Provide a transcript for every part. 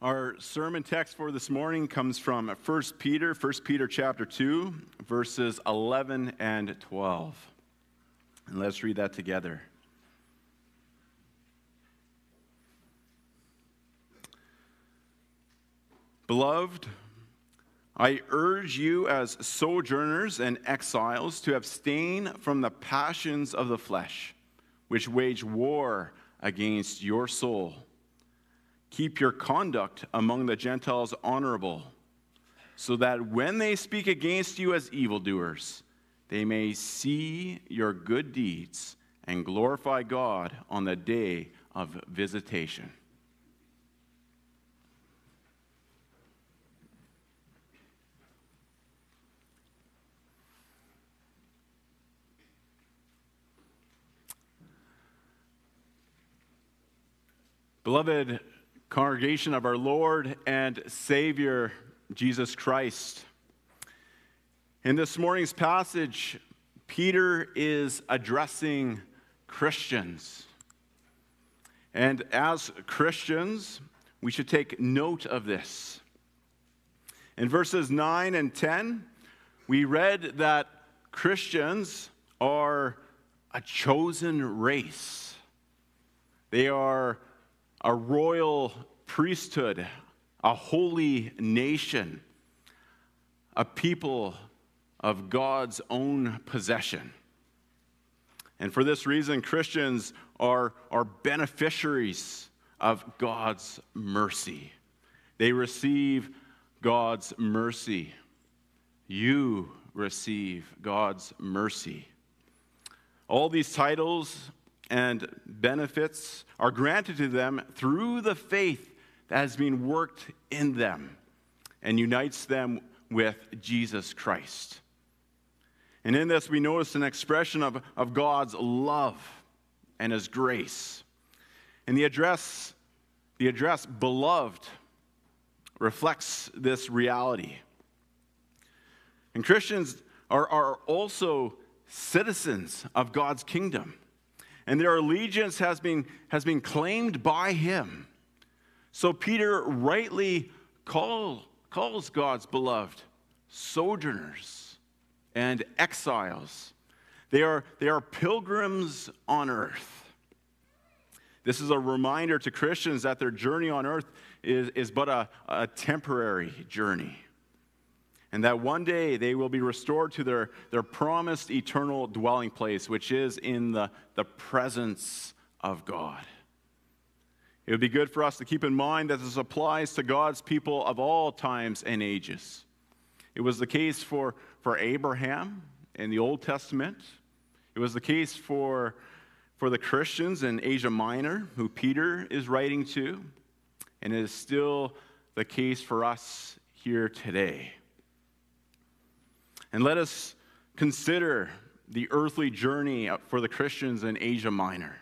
Our sermon text for this morning comes from 1 Peter, 1 Peter chapter 2, verses 11 and 12. And let's read that together. Beloved, I urge you as sojourners and exiles to abstain from the passions of the flesh, which wage war against your soul. Keep your conduct among the Gentiles honorable, so that when they speak against you as evildoers, they may see your good deeds and glorify God on the day of visitation. Beloved congregation of our Lord and Savior, Jesus Christ. In this morning's passage, Peter is addressing Christians. And as Christians, we should take note of this. In verses 9 and 10, we read that Christians are a chosen race. They are a royal priesthood, a holy nation, a people of God's own possession. And for this reason, Christians are, are beneficiaries of God's mercy. They receive God's mercy. You receive God's mercy. All these titles and benefits are granted to them through the faith that has been worked in them and unites them with Jesus Christ. And in this, we notice an expression of, of God's love and his grace. And the address, the address beloved, reflects this reality. And Christians are, are also citizens of God's kingdom and their allegiance has been, has been claimed by him. So Peter rightly call, calls God's beloved sojourners and exiles. They are, they are pilgrims on earth. This is a reminder to Christians that their journey on earth is, is but a, a temporary journey and that one day they will be restored to their, their promised eternal dwelling place, which is in the, the presence of God. It would be good for us to keep in mind that this applies to God's people of all times and ages. It was the case for, for Abraham in the Old Testament, it was the case for, for the Christians in Asia Minor, who Peter is writing to, and it is still the case for us here today. And let us consider the earthly journey for the Christians in Asia Minor.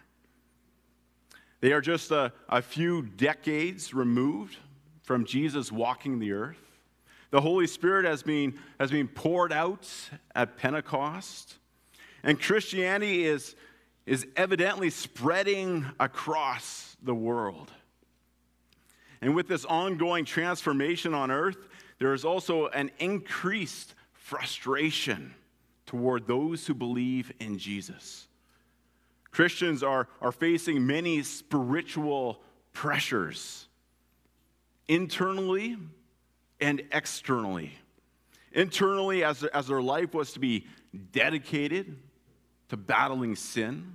They are just a, a few decades removed from Jesus walking the earth. The Holy Spirit has been, has been poured out at Pentecost, and Christianity is, is evidently spreading across the world. And with this ongoing transformation on earth, there is also an increased frustration toward those who believe in Jesus. Christians are, are facing many spiritual pressures, internally and externally. Internally, as, as their life was to be dedicated to battling sin,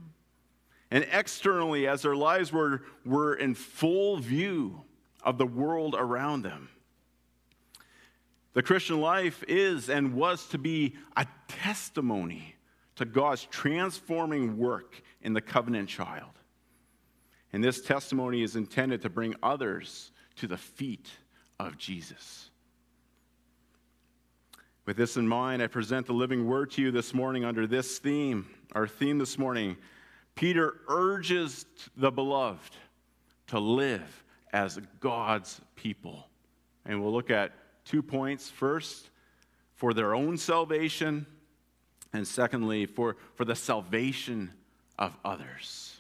and externally, as their lives were, were in full view of the world around them. The Christian life is and was to be a testimony to God's transforming work in the covenant child. And this testimony is intended to bring others to the feet of Jesus. With this in mind, I present the living word to you this morning under this theme. Our theme this morning Peter urges the beloved to live as God's people. And we'll look at two points. First, for their own salvation, and secondly, for, for the salvation of others.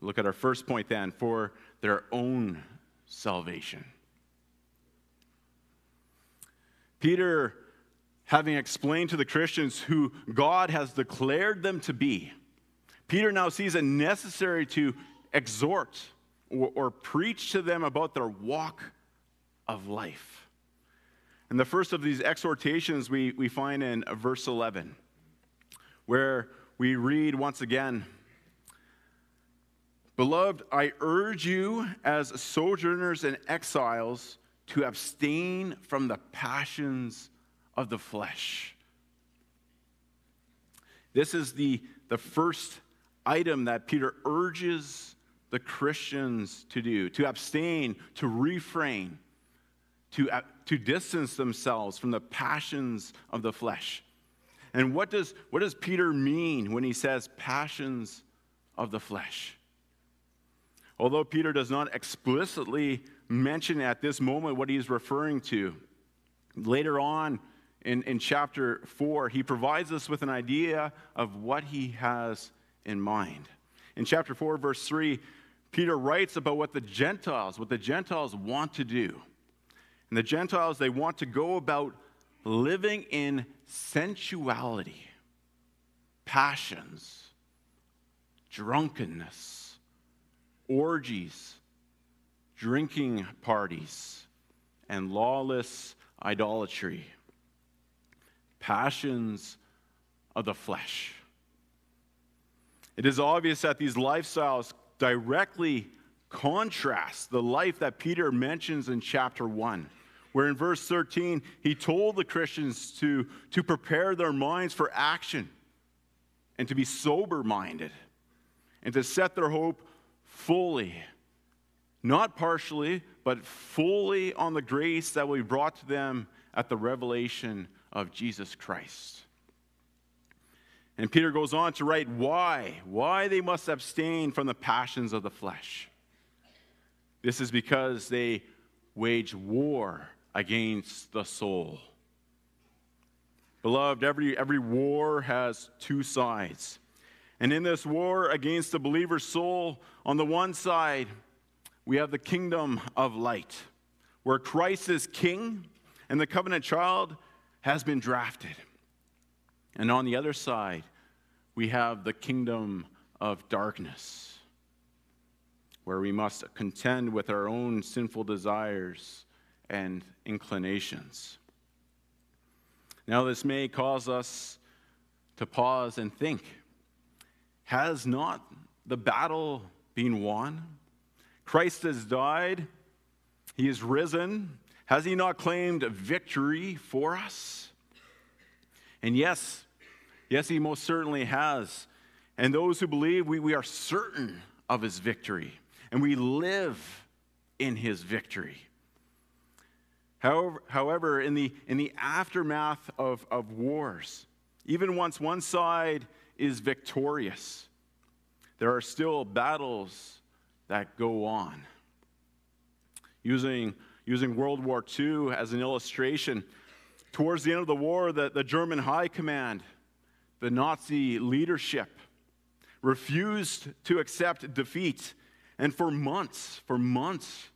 Look at our first point then for their own salvation. Peter, having explained to the Christians who God has declared them to be, Peter now sees it necessary to exhort or, or preach to them about their walk of life. And the first of these exhortations we, we find in verse 11, where we read once again Beloved, I urge you as sojourners and exiles to abstain from the passions of the flesh. This is the, the first item that Peter urges the Christians to do to abstain, to refrain, to, uh, to distance themselves from the passions of the flesh. And what does, what does Peter mean when he says passions of the flesh? Although Peter does not explicitly mention at this moment what he's referring to, later on in, in chapter 4, he provides us with an idea of what he has in mind. In chapter 4, verse 3, Peter writes about what the Gentiles, what the Gentiles want to do. And the Gentiles, they want to go about living in sensuality, passions, drunkenness, orgies, drinking parties, and lawless idolatry. Passions of the flesh. It is obvious that these lifestyles directly contrast the life that Peter mentions in chapter 1, where in verse 13 he told the Christians to, to prepare their minds for action and to be sober minded and to set their hope fully, not partially, but fully on the grace that will be brought to them at the revelation of Jesus Christ. And Peter goes on to write why, why they must abstain from the passions of the flesh. This is because they wage war against the soul. Beloved, every, every war has two sides. And in this war against the believer's soul, on the one side, we have the kingdom of light, where Christ is king and the covenant child has been drafted. And on the other side, we have the kingdom of darkness, where we must contend with our own sinful desires and inclinations. Now, this may cause us to pause and think Has not the battle been won? Christ has died, He is risen. Has He not claimed victory for us? And yes, Yes, he most certainly has. And those who believe, we, we are certain of his victory, and we live in his victory. However, however in, the, in the aftermath of, of wars, even once one side is victorious, there are still battles that go on. Using, using World War II as an illustration, towards the end of the war, the, the German High Command the Nazi leadership refused to accept defeat. And for months, for months,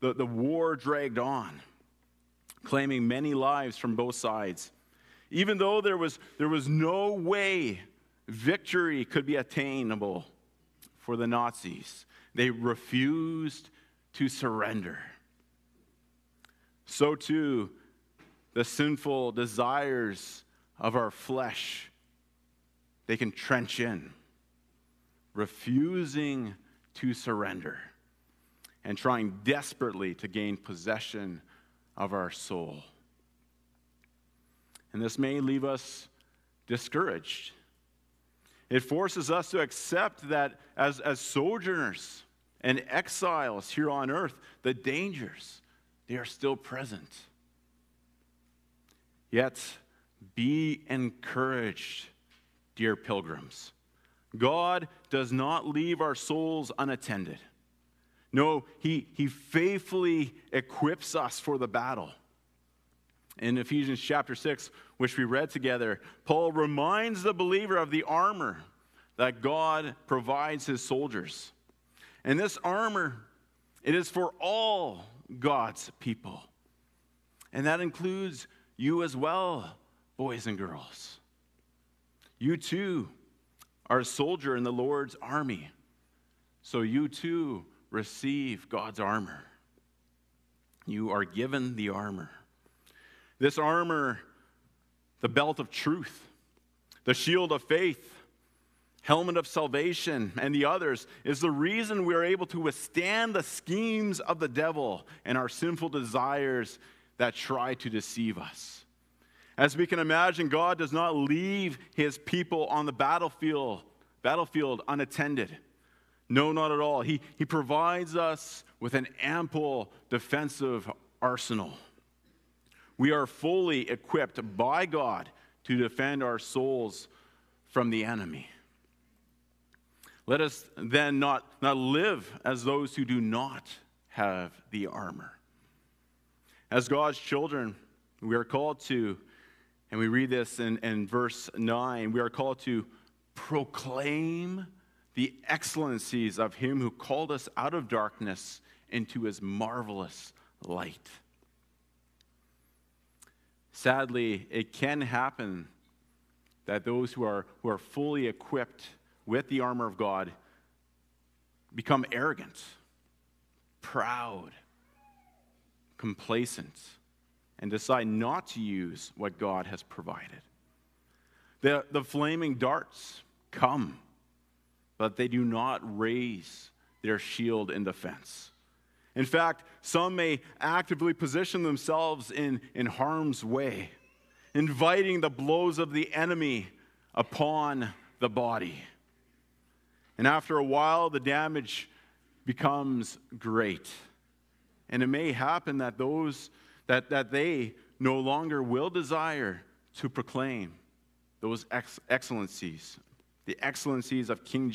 the, the war dragged on, claiming many lives from both sides. Even though there was, there was no way victory could be attainable for the Nazis, they refused to surrender. So, too, the sinful desires of our flesh they can trench in, refusing to surrender and trying desperately to gain possession of our soul. And this may leave us discouraged. It forces us to accept that as, as sojourners and exiles here on earth, the dangers, they are still present. Yet, be encouraged dear pilgrims. God does not leave our souls unattended. No, he, he faithfully equips us for the battle. In Ephesians chapter 6, which we read together, Paul reminds the believer of the armor that God provides his soldiers. And this armor, it is for all God's people. And that includes you as well, boys and girls. You too are a soldier in the Lord's army. So you too receive God's armor. You are given the armor. This armor, the belt of truth, the shield of faith, helmet of salvation, and the others, is the reason we are able to withstand the schemes of the devil and our sinful desires that try to deceive us. As we can imagine, God does not leave his people on the battlefield, battlefield unattended. No, not at all. He, he provides us with an ample defensive arsenal. We are fully equipped by God to defend our souls from the enemy. Let us then not, not live as those who do not have the armor. As God's children, we are called to, and we read this in, in verse 9, we are called to proclaim the excellencies of him who called us out of darkness into his marvelous light. Sadly, it can happen that those who are, who are fully equipped with the armor of God become arrogant, proud, complacent, and decide not to use what God has provided. The, the flaming darts come but they do not raise their shield in defense. In fact, some may actively position themselves in, in harm's way, inviting the blows of the enemy upon the body. And after a while, the damage becomes great. And it may happen that those that, that they no longer will desire to proclaim those ex- excellencies the excellencies of King,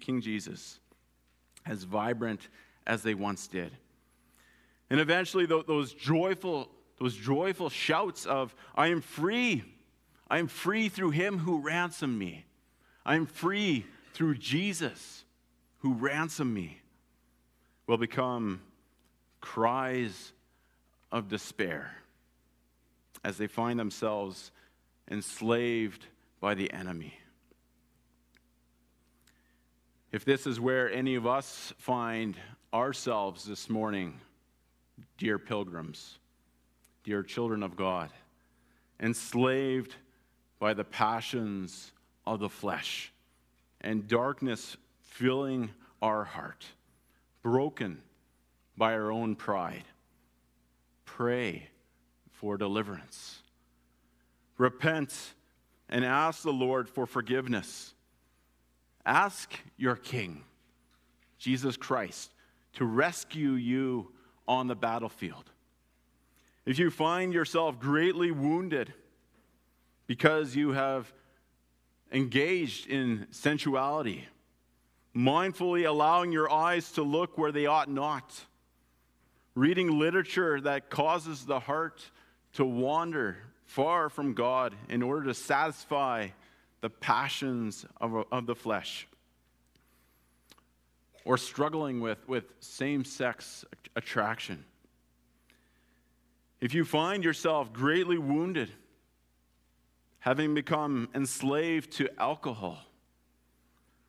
King Jesus as vibrant as they once did. And eventually, those joyful, those joyful shouts of, I am free. I am free through him who ransomed me. I am free through Jesus who ransomed me, will become cries of despair as they find themselves enslaved by the enemy. If this is where any of us find ourselves this morning, dear pilgrims, dear children of God, enslaved by the passions of the flesh and darkness filling our heart, broken by our own pride, pray for deliverance. Repent and ask the Lord for forgiveness Ask your King, Jesus Christ, to rescue you on the battlefield. If you find yourself greatly wounded because you have engaged in sensuality, mindfully allowing your eyes to look where they ought not, reading literature that causes the heart to wander far from God in order to satisfy the passions of, of the flesh, or struggling with, with same sex attraction. If you find yourself greatly wounded, having become enslaved to alcohol,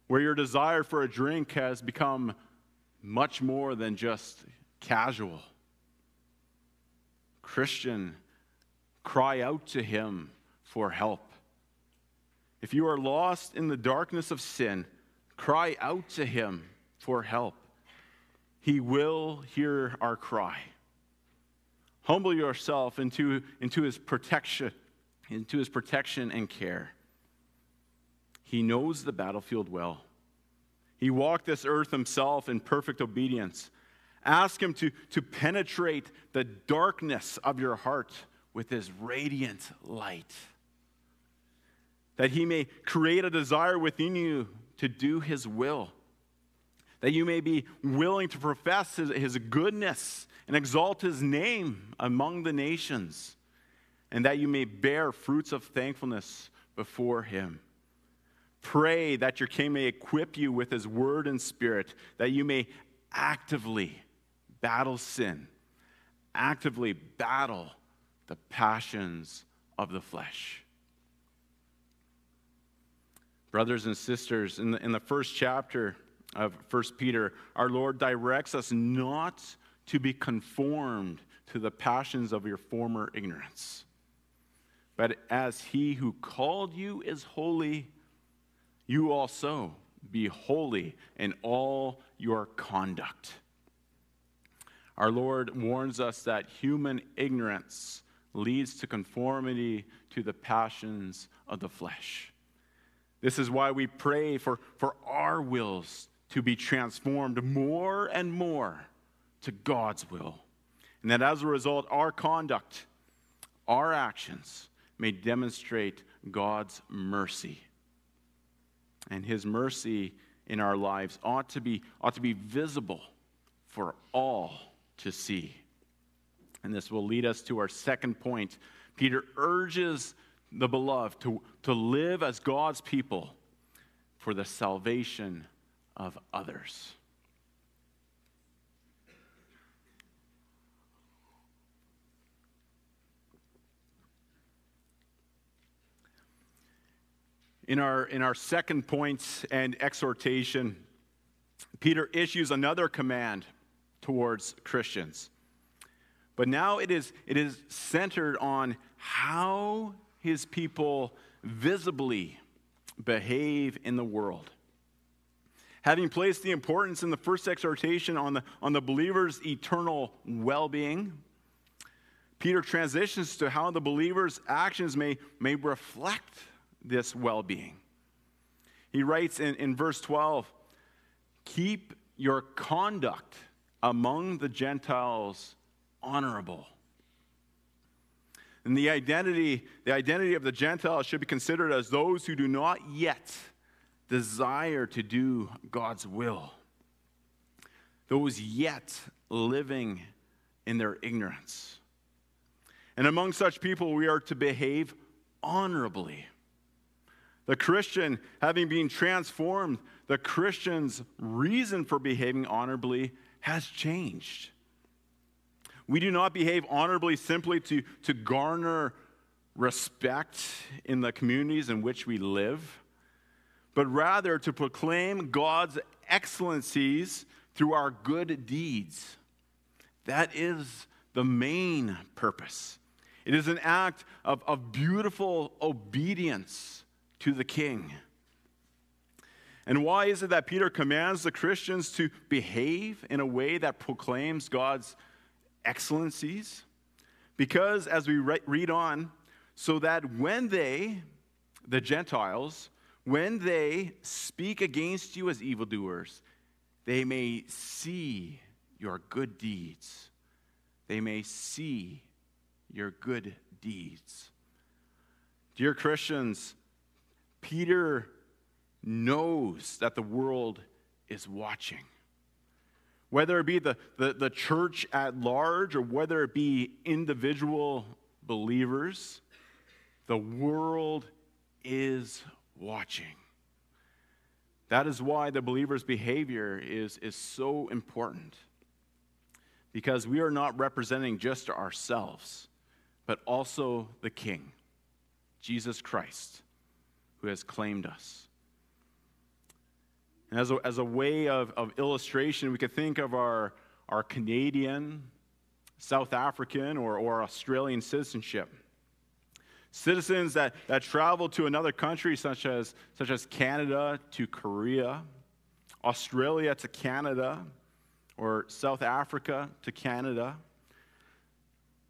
where your desire for a drink has become much more than just casual, Christian, cry out to Him for help. If you are lost in the darkness of sin, cry out to him for help. He will hear our cry. Humble yourself into, into his protection, into his protection and care. He knows the battlefield well. He walked this earth himself in perfect obedience. Ask him to, to penetrate the darkness of your heart with his radiant light that he may create a desire within you to do his will, that you may be willing to profess his, his goodness and exalt his name among the nations, and that you may bear fruits of thankfulness before him. Pray that your king may equip you with his word and spirit, that you may actively battle sin, actively battle the passions of the flesh. Brothers and sisters, in the, in the first chapter of 1 Peter, our Lord directs us not to be conformed to the passions of your former ignorance. But as he who called you is holy, you also be holy in all your conduct. Our Lord warns us that human ignorance leads to conformity to the passions of the flesh. This is why we pray for, for our wills to be transformed more and more to God's will. And that as a result, our conduct, our actions may demonstrate God's mercy and his mercy in our lives ought to be, ought to be visible for all to see. And this will lead us to our second point. Peter urges the beloved to, to live as God's people for the salvation of others. In our, in our second points point and exhortation, Peter issues another command towards Christians. But now it is, it is centered on how his people visibly behave in the world. Having placed the importance in the first exhortation on the, on the believer's eternal well being, Peter transitions to how the believer's actions may, may reflect this well being. He writes in, in verse 12 Keep your conduct among the Gentiles honorable. And the identity, the identity of the Gentiles should be considered as those who do not yet desire to do God's will. Those yet living in their ignorance. And among such people, we are to behave honorably. The Christian, having been transformed, the Christian's reason for behaving honorably has changed. We do not behave honorably simply to, to garner respect in the communities in which we live, but rather to proclaim God's excellencies through our good deeds. That is the main purpose. It is an act of, of beautiful obedience to the king. And why is it that Peter commands the Christians to behave in a way that proclaims God's excellencies? Because, as we re- read on, so that when they, the Gentiles, when they speak against you as evildoers, they may see your good deeds. They may see your good deeds. Dear Christians, Peter knows that the world is watching. Whether it be the, the, the church at large or whether it be individual believers, the world is watching. That is why the believer's behavior is, is so important. Because we are not representing just ourselves, but also the King, Jesus Christ who has claimed us. And as a, as a way of, of illustration, we could think of our, our Canadian, South African, or, or Australian citizenship. Citizens that, that travel to another country, such as, such as Canada to Korea, Australia to Canada, or South Africa to Canada.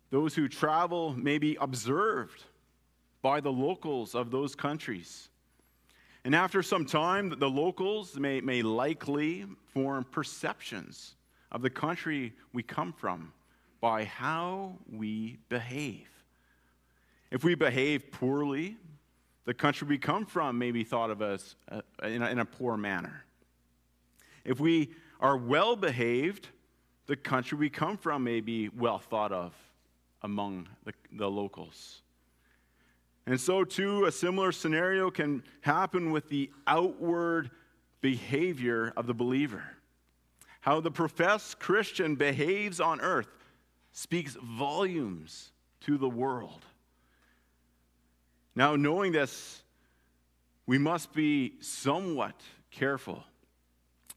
Those who travel may be observed by the locals of those countries. And after some time, the locals may, may likely form perceptions of the country we come from by how we behave. If we behave poorly, the country we come from may be thought of as uh, in, a, in a poor manner. If we are well behaved, the country we come from may be well thought of among the, the locals. And so, too, a similar scenario can happen with the outward behavior of the believer. How the professed Christian behaves on earth speaks volumes to the world. Now, knowing this, we must be somewhat careful.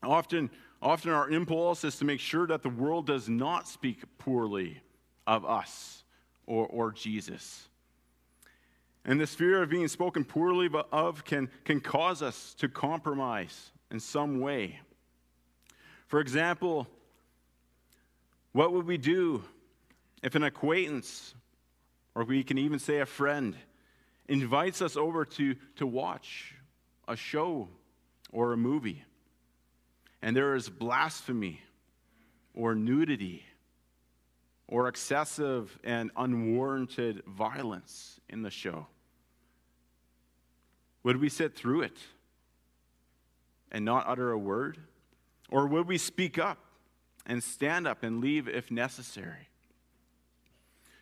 Often, often our impulse is to make sure that the world does not speak poorly of us or, or Jesus. And this fear of being spoken poorly of can, can cause us to compromise in some way. For example, what would we do if an acquaintance, or we can even say a friend, invites us over to, to watch a show or a movie, and there is blasphemy or nudity or excessive and unwarranted violence in the show? Would we sit through it and not utter a word? Or would we speak up and stand up and leave if necessary?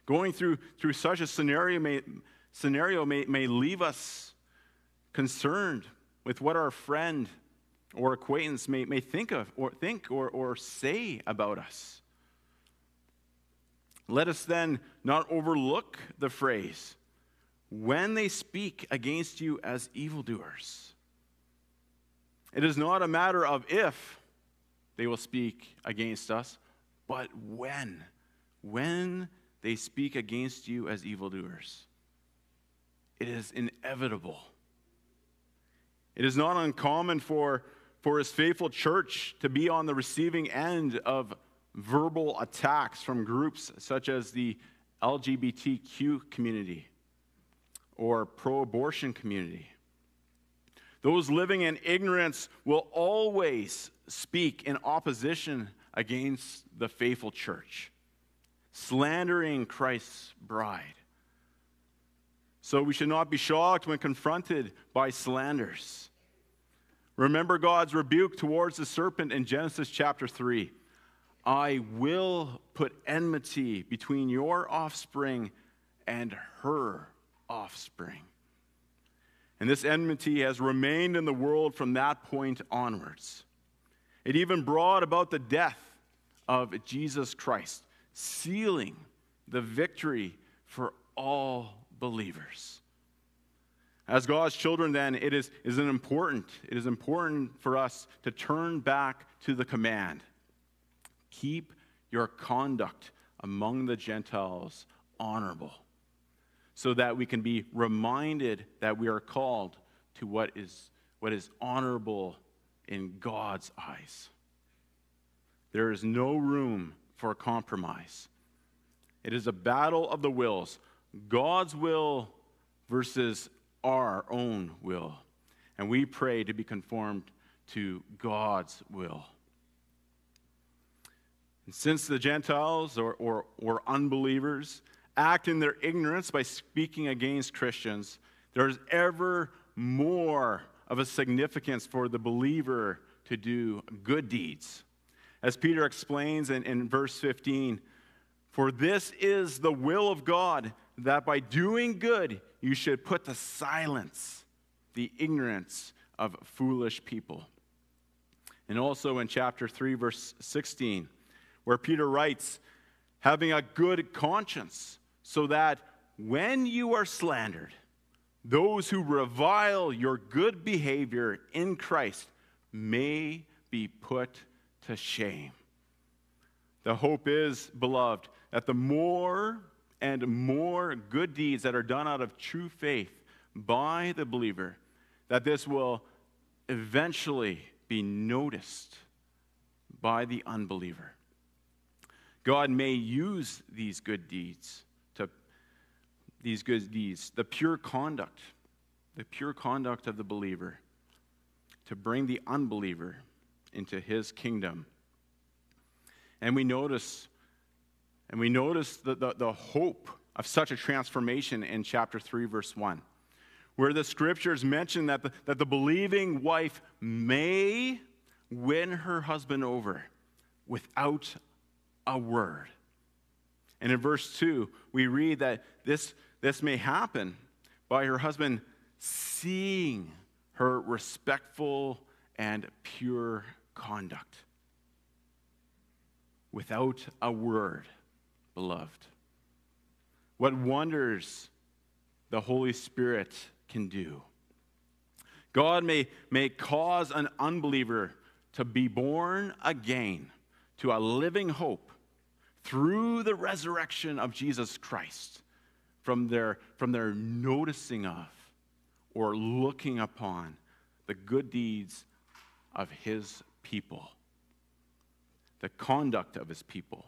Going through, through such a scenario may, scenario may, may leave us concerned with what our friend or acquaintance may, may think of or think or, or say about us. Let us then not overlook the phrase, when they speak against you as evildoers. It is not a matter of if they will speak against us, but when. When they speak against you as evildoers. It is inevitable. It is not uncommon for, for his faithful church to be on the receiving end of verbal attacks from groups such as the LGBTQ community or pro abortion community. Those living in ignorance will always speak in opposition against the faithful church, slandering Christ's bride. So we should not be shocked when confronted by slanders. Remember God's rebuke towards the serpent in Genesis chapter 3. I will put enmity between your offspring and her offspring. And this enmity has remained in the world from that point onwards. It even brought about the death of Jesus Christ, sealing the victory for all believers. As God's children, then, it is, is an important, it is important for us to turn back to the command. Keep your conduct among the Gentiles honorable so that we can be reminded that we are called to what is, what is honorable in God's eyes. There is no room for compromise. It is a battle of the wills God's will versus our own will. And we pray to be conformed to God's will. And since the Gentiles or, or, or unbelievers act in their ignorance by speaking against Christians, there's ever more of a significance for the believer to do good deeds. As Peter explains in, in verse 15, for this is the will of God, that by doing good you should put to silence the ignorance of foolish people. And also in chapter 3, verse 16, where Peter writes, having a good conscience so that when you are slandered, those who revile your good behavior in Christ may be put to shame. The hope is, beloved, that the more and more good deeds that are done out of true faith by the believer, that this will eventually be noticed by the unbeliever. God may use these good deeds these good deeds, the pure conduct, the pure conduct of the believer, to bring the unbeliever into his kingdom. And we notice, and we notice the, the, the hope of such a transformation in chapter 3, verse 1, where the scriptures mention that the, that the believing wife may win her husband over without a word. And in verse 2, we read that this this may happen by her husband seeing her respectful and pure conduct. Without a word, beloved. What wonders the Holy Spirit can do. God may, may cause an unbeliever to be born again to a living hope through the resurrection of Jesus Christ from their, from their noticing of or looking upon the good deeds of his people, the conduct of his people.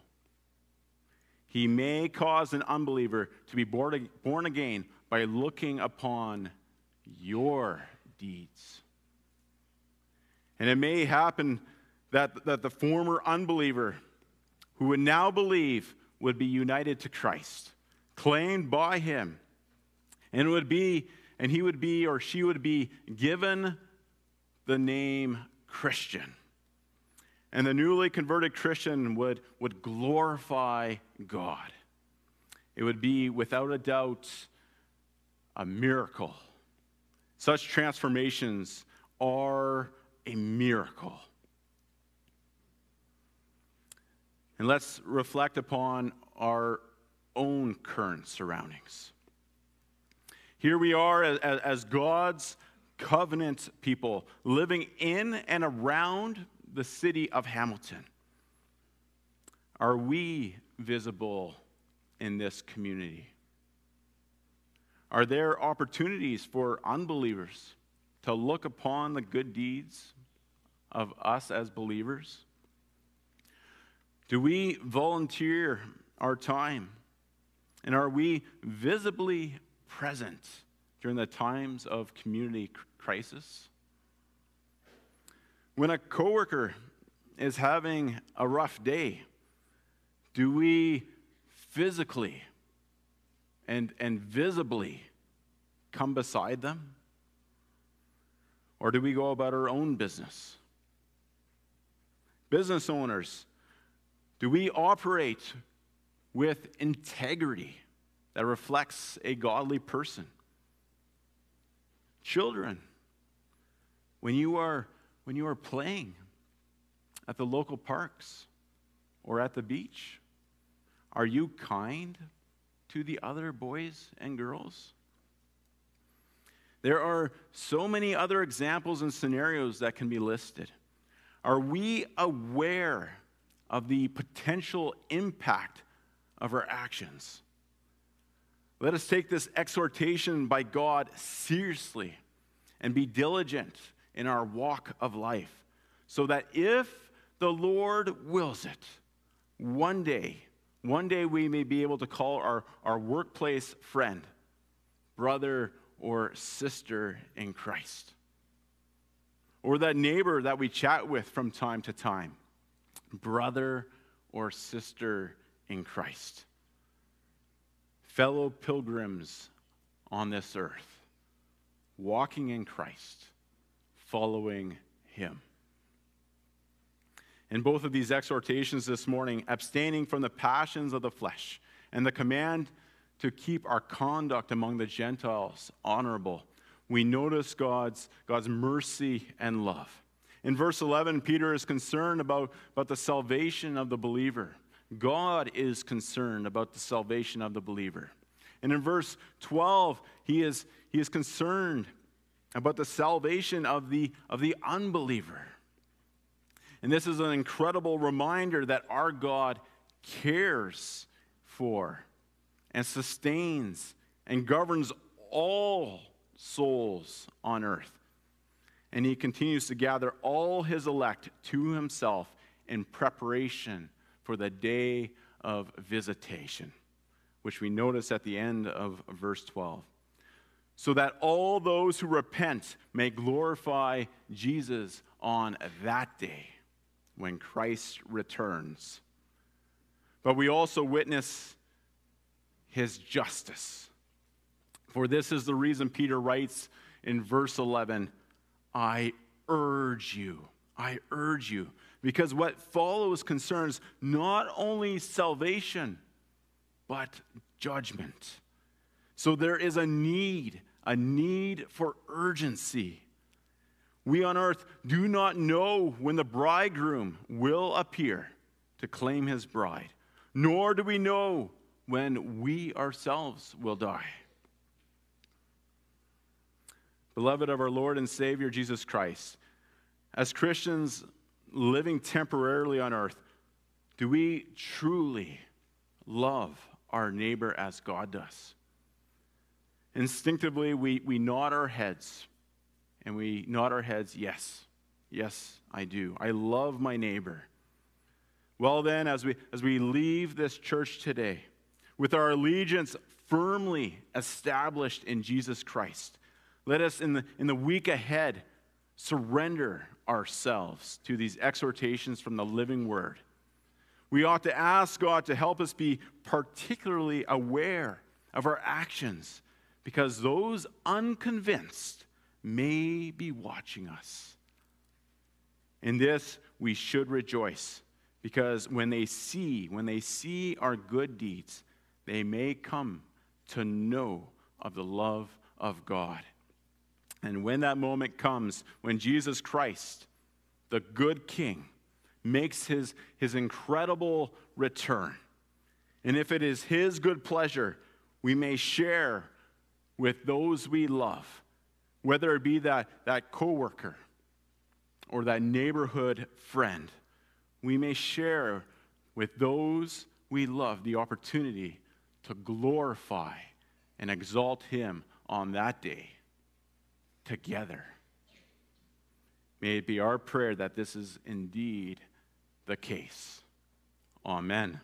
He may cause an unbeliever to be born, born again by looking upon your deeds. And it may happen that, that the former unbeliever who would now believe would be united to Christ, claimed by him, and would be, and he would be or she would be given the name Christian. And the newly converted Christian would, would glorify God. It would be, without a doubt, a miracle. Such transformations are a miracle. And let's reflect upon our own current surroundings. Here we are as, as God's covenant people living in and around the city of Hamilton. Are we visible in this community? Are there opportunities for unbelievers to look upon the good deeds of us as believers? Do we volunteer our time? And are we visibly present during the times of community crisis? When a coworker is having a rough day, do we physically and, and visibly come beside them? Or do we go about our own business? Business owners, do we operate with integrity that reflects a godly person? Children, when you are, when you are playing at the local parks or at the beach, are you kind to the other boys and girls? There are so many other examples and scenarios that can be listed. Are we aware of the potential impact of our actions. Let us take this exhortation by God seriously and be diligent in our walk of life, so that if the Lord wills it, one day, one day we may be able to call our, our workplace friend, brother, or sister in Christ. Or that neighbor that we chat with from time to time brother or sister in Christ, fellow pilgrims on this earth, walking in Christ, following Him. In both of these exhortations this morning, abstaining from the passions of the flesh and the command to keep our conduct among the Gentiles honorable, we notice God's, God's mercy and love. In verse 11, Peter is concerned about, about the salvation of the believer. God is concerned about the salvation of the believer. And in verse 12, he is, he is concerned about the salvation of the, of the unbeliever. And this is an incredible reminder that our God cares for and sustains and governs all souls on earth and he continues to gather all his elect to himself in preparation for the day of visitation, which we notice at the end of verse 12. So that all those who repent may glorify Jesus on that day when Christ returns. But we also witness his justice. For this is the reason Peter writes in verse 11 I urge you, I urge you, because what follows concerns not only salvation, but judgment. So there is a need, a need for urgency. We on earth do not know when the bridegroom will appear to claim his bride, nor do we know when we ourselves will die. Beloved of our Lord and Savior Jesus Christ, as Christians living temporarily on earth, do we truly love our neighbor as God does? Instinctively, we, we nod our heads and we nod our heads, yes, yes, I do. I love my neighbor. Well, then, as we, as we leave this church today, with our allegiance firmly established in Jesus Christ, let us, in the, in the week ahead, surrender ourselves to these exhortations from the living word. We ought to ask God to help us be particularly aware of our actions because those unconvinced may be watching us. In this, we should rejoice because when they see, when they see our good deeds, they may come to know of the love of God. And when that moment comes, when Jesus Christ, the good King, makes his, his incredible return, and if it is his good pleasure, we may share with those we love, whether it be that, that coworker or that neighborhood friend, we may share with those we love the opportunity to glorify and exalt him on that day together. May it be our prayer that this is indeed the case. Amen.